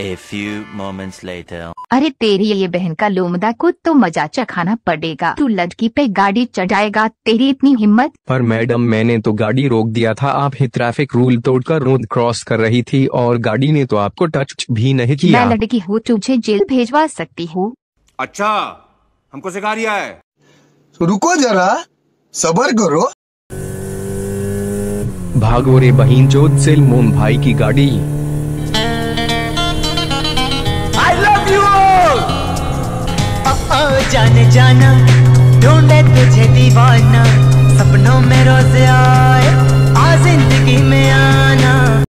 A few moments later. अरे तेरी ये बहन का लोमदा को तो मज़ा चखाना पड़ेगा। तू लड़की पे गाड़ी चढ़ाएगा तेरी इतनी हिम्मत? पर मैडम मैंने तो गाड़ी रोक दिया था आप ही ट्रैफ़िक रूल तोड़कर रोड क्रॉस कर रही थी और गाड़ी ने तो आपको टच भी नहीं किया। मैं लड़की हूँ तुझे जेल भेजवा सकती हूँ। अच्छा हमको सिखा रिया है। तो रुको जरा सबर करो। भागो रे बहिन चोद से मोम भाई की गाड़ी। जाने जाना ढूंढे तुझे दीवाना सपनों में रोज आ